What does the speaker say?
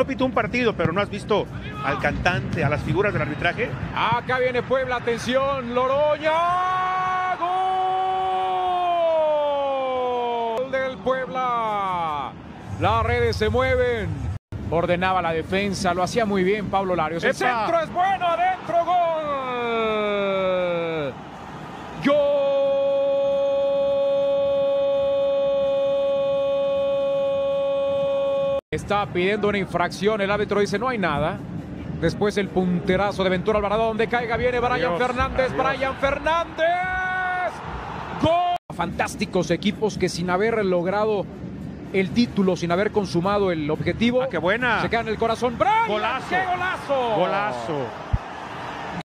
No pitó un partido, pero no has visto al cantante, a las figuras del arbitraje. Acá viene Puebla, atención, Loroña. Gol del Puebla. Las redes se mueven. Ordenaba la defensa, lo hacía muy bien Pablo Larios. El centro es bueno, adentro, Está pidiendo una infracción, el árbitro dice no hay nada. Después el punterazo de Ventura Alvarado, donde caiga viene Brian Adiós, Fernández, adiós. Brian Fernández. Gol. Fantásticos equipos que sin haber logrado el título, sin haber consumado el objetivo, Ah, qué buena. se quedan en el corazón. Brian, Golazo. ¡Qué golazo! Golazo.